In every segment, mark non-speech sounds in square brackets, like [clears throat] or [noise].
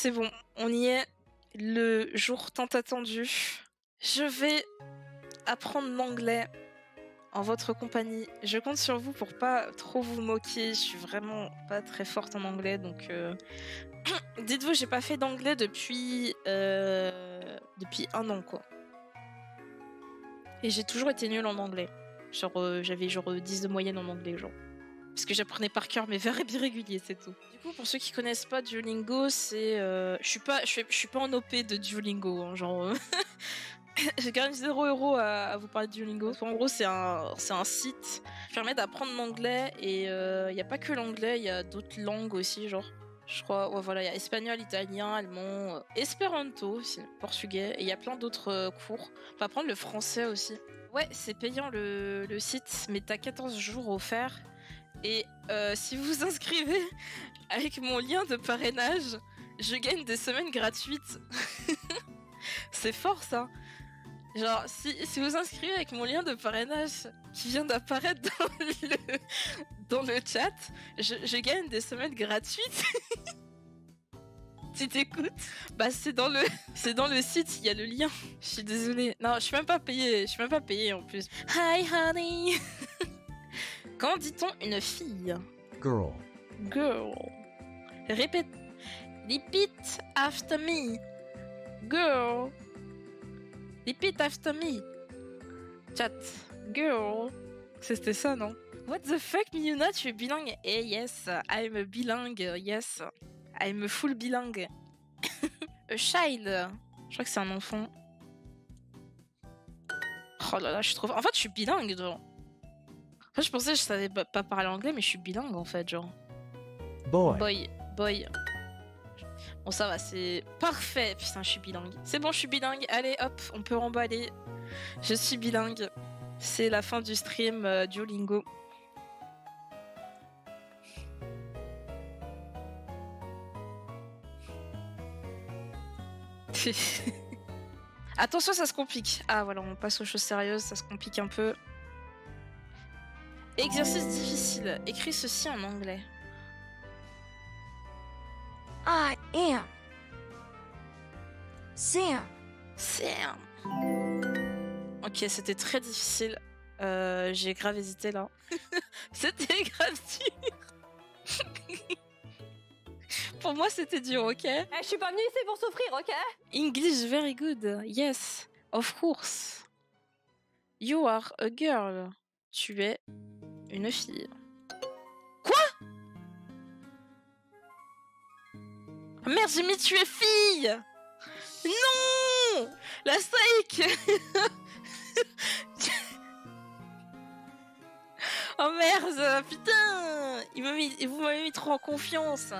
C'est bon, on y est. Le jour tant attendu. Je vais apprendre l'anglais en votre compagnie. Je compte sur vous pour pas trop vous moquer. Je suis vraiment pas très forte en anglais, donc euh, [clears throat] dites-vous, j'ai pas fait d'anglais depuis euh, depuis un an quoi. Et j'ai toujours été nulle en anglais. Genre euh, j'avais genre 10 de moyenne en anglais genre. Parce que j'apprenais par cœur mes verbes irréguliers, c'est tout. Du coup, pour ceux qui connaissent pas Duolingo, c'est je suis pas je suis, pas en OP de Duolingo, hein, genre [laughs] J'ai quand même 0 euros à, vous parler de Duolingo. En gros, c'est un, c'est un site qui permet d'apprendre l'anglais et il euh, n'y a pas que l'anglais, il y a d'autres langues aussi, genre. Je crois, voilà, il y a espagnol, italien, allemand, euh, espéranto portugais, et il y a plein d'autres euh, cours. On va apprendre le français aussi. Ouais, c'est payant le, le site, mais t'as 14 jours offerts. Et si vous vous inscrivez [laughs] avec mon lien de parrainage, je gagne des semaines gratuites. [laughs] c'est fort ça. Genre, si, si vous inscrivez avec mon lien de parrainage qui vient d'apparaître dans [laughs] le, dans le chat, je, gagne des semaines gratuites. tu t'écoutes Bah c'est dans le c'est dans le site, il y a le lien. Je suis désolée. Non, je suis même pas payée, je suis même pas payée en plus. Hi honey. Quand dit-on une fille? Girl. Girl. Répète. Repeat after me. Girl. Repeat after me. Chat. Girl. C'était ça, non? What the fuck, Miyuna, tu es bilingue? Eh yes, I'm bilingue, yes. I'm full bilingue. [coughs] A child. Je crois que c'est un enfant. Oh là là, je suis trop... En fait, je suis bilingue, genre. Je pensais que je savais pas parler anglais, mais je suis bilingue, en fait, genre. Boy. Boy. Boy. Bon, ça va, c'est parfait. Putain, je suis bilingue. C'est bon, je suis bilingue. Allez, hop, on peut remballer. Je suis bilingue. C'est la fin du stream euh, Duolingo. [laughs] Attention, ça se complique. Ah voilà, on passe aux choses sérieuses, ça se complique un peu. Exercice difficile. Écris ceci en anglais. I am Sam. Sam. Ok, c'était très difficile. Euh, J'ai grave hésité là. [laughs] c'était grave dur. [laughs] pour moi, c'était dur, ok? Eh, Je suis pas venue ici pour souffrir, ok? English very good. Yes, of course. You are a girl. Tu es une fille. Merde, j'ai mis tu es fille! Non! La strike [laughs] Oh merde Putain! Vous m'avez mis trop en confiance!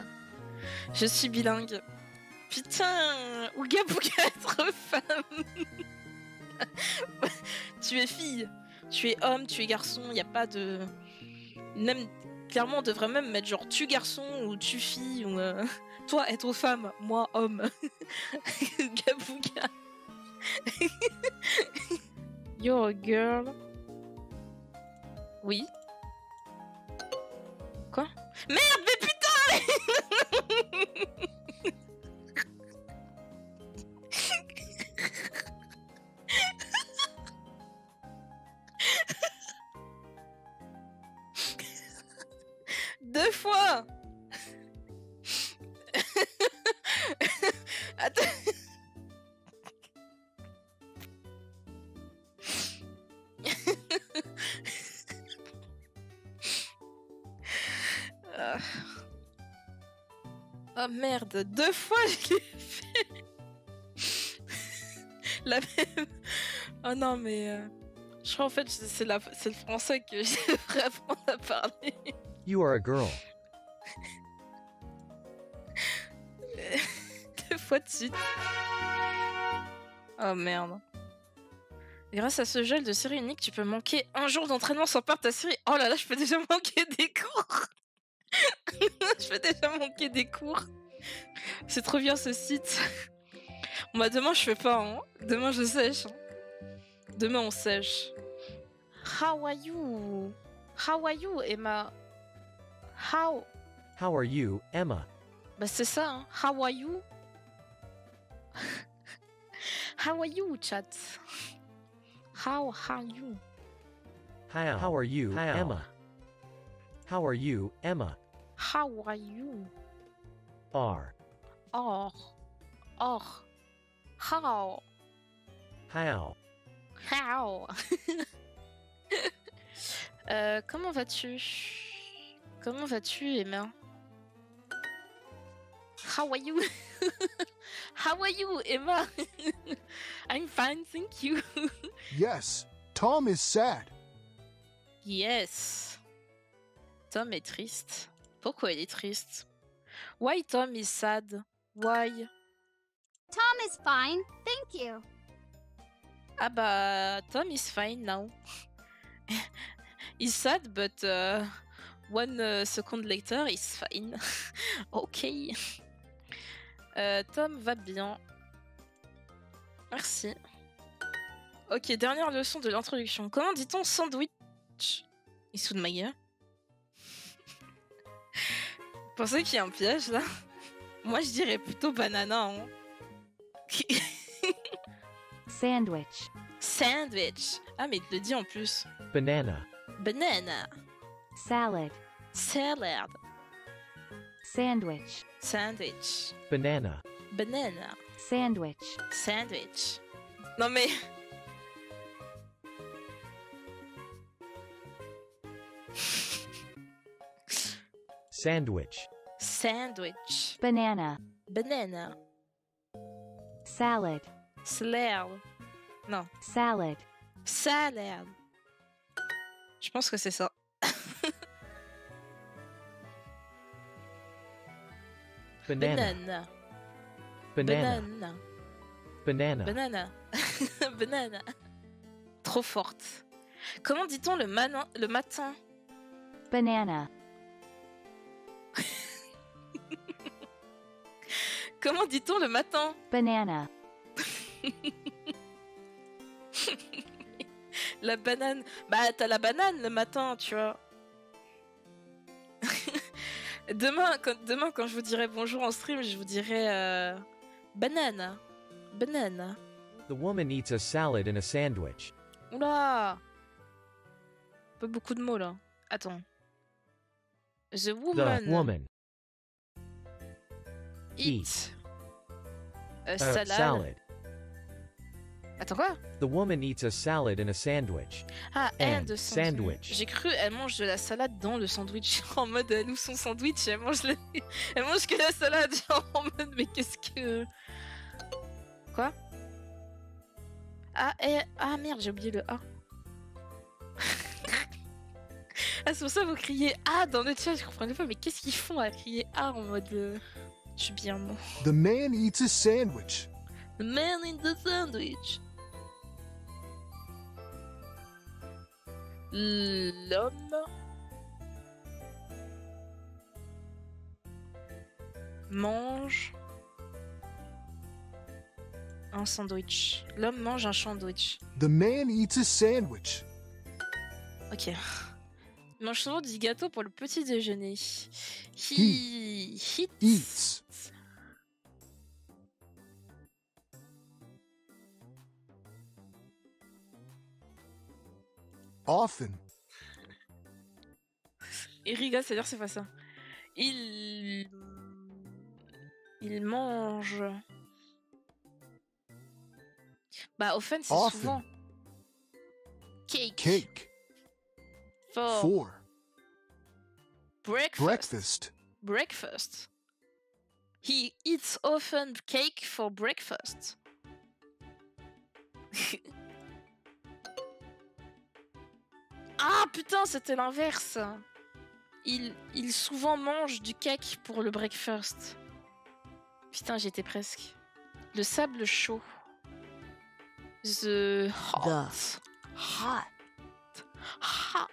Je suis bilingue. Putain! Ouga Bouga être [laughs] femme [laughs] Tu es fille, tu es homme, tu es garçon, il n'y a pas de... Même, clairement, on devrait même mettre genre tu garçon ou tu fille ou... Euh, [laughs] toi, être femme, moi, homme. [laughs] Gabouga. [laughs] You're a girl. Oui. Quoi? Merde, mais putain Oh merde, deux fois [laughs] je l'ai fait. La même. Oh non mais euh, je crois en fait c'est la le français que [laughs] j'ai vraiment à parler. You are a girl. [laughs] fois de suite. Oh merde. Grâce à ce gel de série unique, tu peux manquer un jour d'entraînement sans perdre ta série. Oh là là, je peux déjà manquer des cours. je peux déjà manquer des cours. [laughs] C'est trop bien ce site. Bah demain je fais pas, hein. Demain je sèche. Hein. Demain on sèche. How are you? How are you, Emma? How? How are you, Emma? Bah c'est ça, hein. How are you? [laughs] How are you, chat? How are you? How? How are you, Emma? How are you, Emma? How are you? Or. Or. How? How? How? [laughs] Euh, comment vas-tu? Comment vas-tu, Emma? How are you? [laughs] How are you, Emma? [laughs] I'm fine, thank you. Yes, Tom is sad. Yes. Tom est triste. Pourquoi il est triste? Why Tom is sad? Why? Tom is fine, thank you. Ah bah, Tom is fine now. [laughs] he's sad, but uh, one uh, second later, he's fine. [laughs] ok. Euh, Tom va bien. Merci. Ok, dernière leçon de l'introduction. Comment dit-on sandwich? Fout de ma gueule. Pensez qu'il y a un piège là [laughs] Moi je dirais plutôt banana. hein. [laughs] Sandwich. Sandwich. Ah mais il te le dit en plus. Banana. Banana. Salad. Salad. Sandwich. Sandwich. Banana. Banana. Sandwich. Sandwich. Non mais... Sandwich. Sandwich. Banana. Banana. Salad. Salad. Non. Salad. Salad. Je pense que c'est ça. Banana. Banana. Banana. Banana. Banana. Banana. [laughs] Banana. Trop forte. Comment dit-on le matin? Banana. Comment dit-on le matin Banana. [laughs] La banane. Bah, t'as la banane le matin, tu vois. [laughs] demain, quand, demain, quand je vous dirai bonjour en stream, je vous dirai euh, banane. Banane. The woman eats a salad and a sandwich. Oula Pas beaucoup de mots là. Attends. The The woman, woman eats a a salad. salad. Attends quoi? The woman eats a salad a sandwich. Ah, And and, sandwich. J'ai cru elle mange de la salade dans le sandwich. [laughs] En mode elle ouvre son sandwich, elle mange, le- [laughs] elle mange que la salade. [laughs] En mode mais qu'est-ce que. Quoi? Ah, et... ah merde, j'ai oublié le A. ah, c'est pour ça que vous criez A dans le chat, je comprenais pas, mais qu'est-ce qu'ils font à crier A en mode. Je suis bien. The man eats a sandwich. The man in the sandwich. L'homme mange un sandwich. L'homme mange un sandwich. The man eats a sandwich. Ok. Mange souvent du gâteau pour le petit déjeuner. He, he Eats. Often. Il rigole, c'est-à-dire c'est pas ça. Il. Il mange. Bah, fait, c'est Often. souvent. Cake. Cake. For breakfast. breakfast. Breakfast. He eats often cake for breakfast. [laughs] ah putain, c'était l'inverse. Il, il souvent mange du cake pour le breakfast. Putain, j'étais presque. Le sable chaud. The hot. Hot. Hot.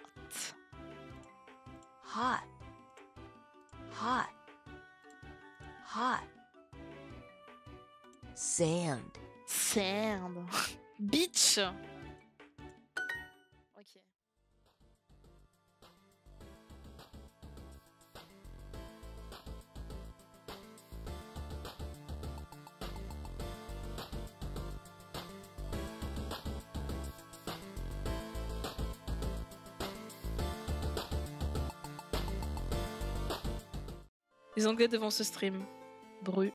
Hot. Hot. Hot. Sand. Sand. [laughs] Beach. Les Anglais devant ce stream. Bru.